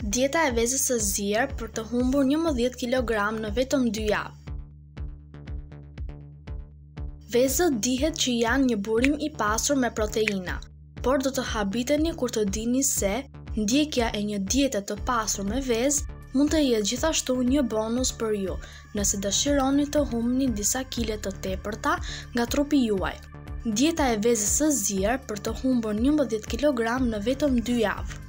Dieta e vezës së zier për të humbur 11 kg në vetëm 2 javë. Vezët dihet që janë një burim i pasur me proteina, por do të habiteni kur të dini se ndjekja e një diete të pasur me vezë mund të jetë gjithashtu një bonus për ju, Nëse dëshironi të humbni disa kile të tepërta nga trupi juaj, dieta e vezës së zier për të humbur 11 kilogram në vetëm 2 javë.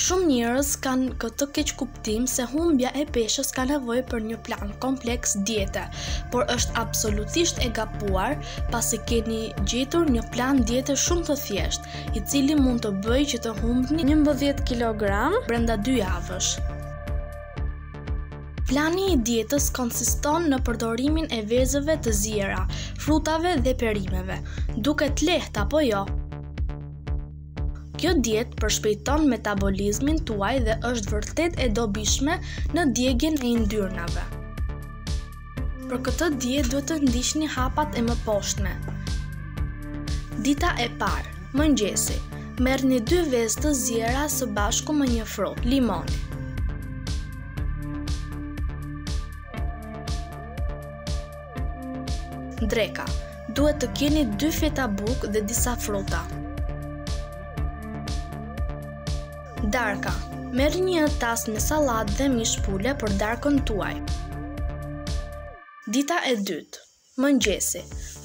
Shumë njerëz kanë këtë keqkuptim se humbja e peshës ka nevojë për një plan kompleks diete, por është absolutisht e gabuar, pasi keni gjetur një plan diete shumë të thjeshtë, i cili mund të bëjë që të humbni 11 kilogram brenda 2 javësh. Plani i dietës konsiston në përdorimin e vezëve të ziera, frutave dhe perimeve. Duket lehtë apo jo? Kjo dietë përshpejton metabolizmin tuaj dhe është vërtet e dobishme në djegjen e yndyrnave. Për këtë dietë duhet të ndiqni hapat e mëposhtme. Dita e parë, mëngjesi, merrni dy vezë të ziera së bashku me një frut limoni. Dreka, duhet të keni dy feta bukë dhe disa fruta. Darka, merr një tas me sallatë dhe mish pule për darkën tuaj. Dita e dytë, Mëngjesi.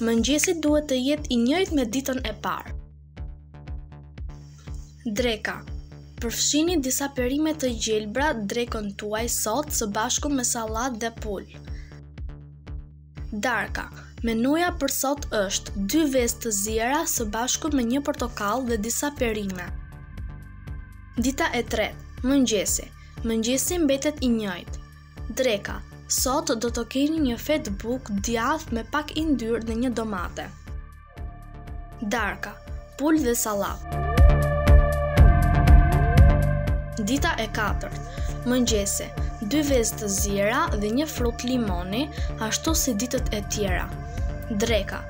Mëngjesi duhet të jetë i njëjtë me ditën e parë. Dreka. Përfshini disa perime të gjelbra drekën tuaj sot së bashku me sallatë dhe pulë. Darka. Menuja për sot është dy vezë të ziera së bashku me një portokall dhe disa perime. Dita e tretë, mëngjesi. Mëngjesi mbetet i njëjtë. Dreka, Sot do të keni një fetë bukë, djathë me pak yndyrë dhe një domate. Darka, Pulë dhe sallatë. Dita e katërt, mëngjesi, dy vezë të ziera dhe një frut limoni, ashtu si ditët e tjera. Dreka,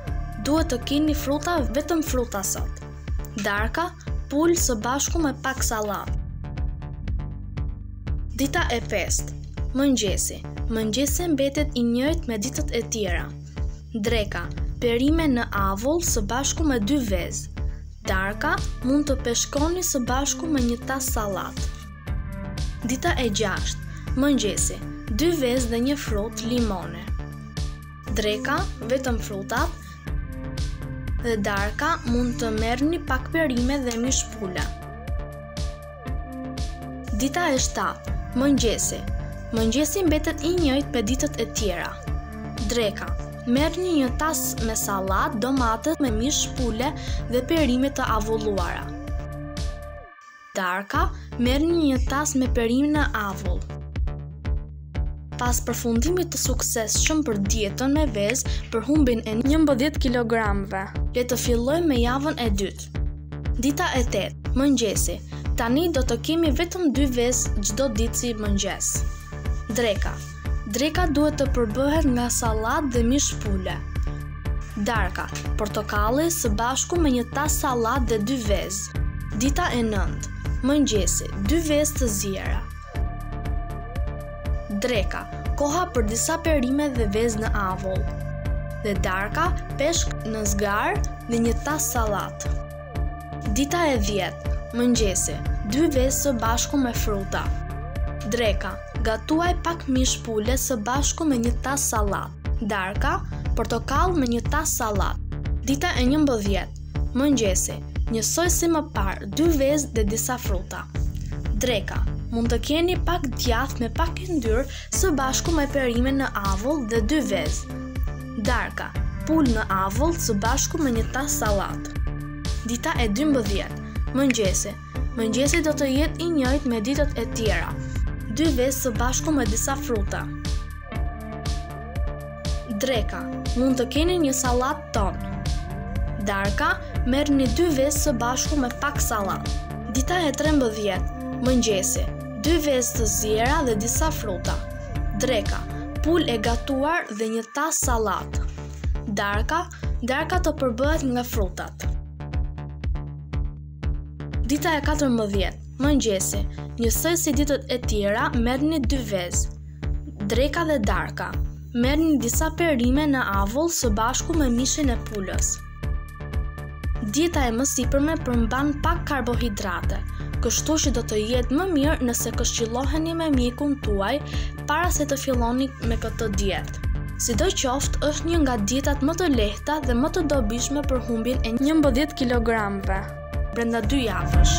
duhet të keni fruta vetëm fruta sot. Darka, pulë së bashku me pak sallatë. Dita e pestë, mëngjesi. Mëngjesi mbetet i njëjtë me ditët e tjera. Dreka, perime në avull së bashku me dy vezë. Darka, mund të peshkoni së bashku me një tas sallatë. Dita e gjashtë, mëngjesi. Dy vezë dhe një frut limoni. Dreka, vetëm frutat, dhe darka mund të merrni pak perime dhe mish pule. Dita e 7. Mëngjesi Mëngjesi mbetet i njëjtë me ditët e tjera. Dreka Merrni një tas me sallatë, domate me mish pule dhe perime të avulluara. Darka, Merrni një tas me perime në avull. Pas përfundimit të suksesshëm për dietën me vezë për humbjen e 11 kilogramëve, le të fillojmë me javën e dytë. Dita e 8, mëngjesi. Tani do të kemi vetëm 2 vezë çdo ditë si mëngjes. Dreka, Dreka duhet të përbëhet nga sallatë dhe mish pule. Darka, portokalli së bashku me një tas sallatë dhe dy vezë. Dita e nëntë, mëngjesi, dy vezë të ziera. Dreka, koha për disa perime dhe vezë në avull. Dhe darka, peshk në zgarë dhe një tas sallatë. Dita e dhjetë, mëngjesi, dy vezë së bashku me fruta. Dreka, gatuaj pak mish pule së bashku me një tas sallatë. Darka, portokall me një tas sallatë. Dita e njëmbëdhjetë, mëngjesi, njësoj si më parë, dy vezë dhe disa fruta. Dreka, mund të keni pak djath me pak yndyrë së bashku me perime në avull dhe dy vezë. Darka, pulë në avull së bashku me një tas sallatë. Dita e 12, mëngjesi. Mëngjesi do të jetë i njëjtë me ditët e tjera. Dy vezë së bashku me disa fruta. Dreka, mund të keni një sallatë ton. Darka, merrni dy vezë së bashku me pak sallatë. Dita e 13, mëngjesi. 2 vezë të ziera dhe disa fruta, dreka, pulë e gatuar dhe një tas sallatë. Darka, darka të përbëhet nga frutat. Dita e 14, mëngjesi, njësoj si ditët e tjera, merrni dy vezë, dreka dhe darka. Merrni disa perime në avull së bashku me mishin e pulës. Dieta e mësipërme përmban pak karbohidrate, kështu që do të jetë më mirë nëse këshilloheni me mjekun tuaj para se të filloni me këtë dietë. Sidoqoftë, është një nga dietat më të lehta dhe më të dobishme për humbjen e 11 kilogramëve brenda 2 javësh.